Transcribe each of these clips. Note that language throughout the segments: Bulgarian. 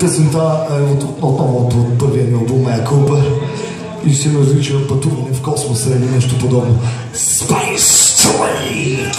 Песента е от, отново от първия ми албум е Купа и се различа пътуване в космоса или нещо подобно. Space Trip!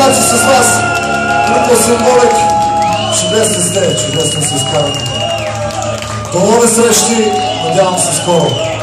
Начи с вас. Тръпна се молек. Чудесни сте, чудесни се изкарате. До нови срещи, надявам се скоро.